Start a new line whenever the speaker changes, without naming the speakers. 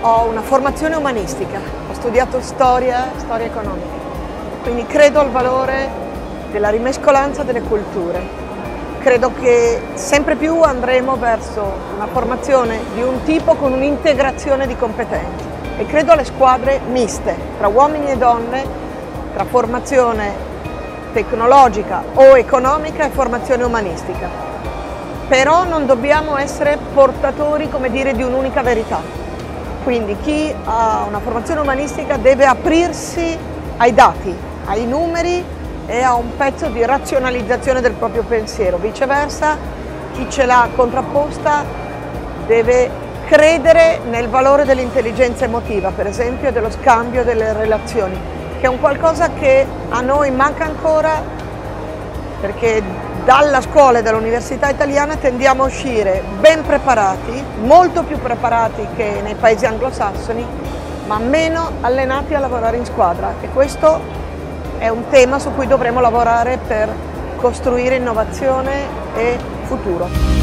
ho una formazione umanistica, ho studiato storia, storia economica, quindi credo al valore della rimescolanza delle culture. Credo che sempre più andremo verso una formazione di un tipo con un'integrazione di competenze e credo alle squadre miste tra uomini e donne, tra formazione tecnologica o economica e formazione umanistica. Però non dobbiamo essere portatori, come dire, di un'unica verità. Quindi chi ha una formazione umanistica deve aprirsi ai dati, ai numeri e a un pezzo di razionalizzazione del proprio pensiero. Viceversa, chi ce l'ha contrapposta deve credere nel valore dell'intelligenza emotiva, per esempio, e dello scambio delle relazioni, che è un qualcosa che a noi manca ancora perché dalla scuola e dall'università italiana tendiamo a uscire ben preparati, molto più preparati che nei paesi anglosassoni, ma meno allenati a lavorare in squadra e questo è un tema su cui dovremo lavorare per costruire innovazione e futuro.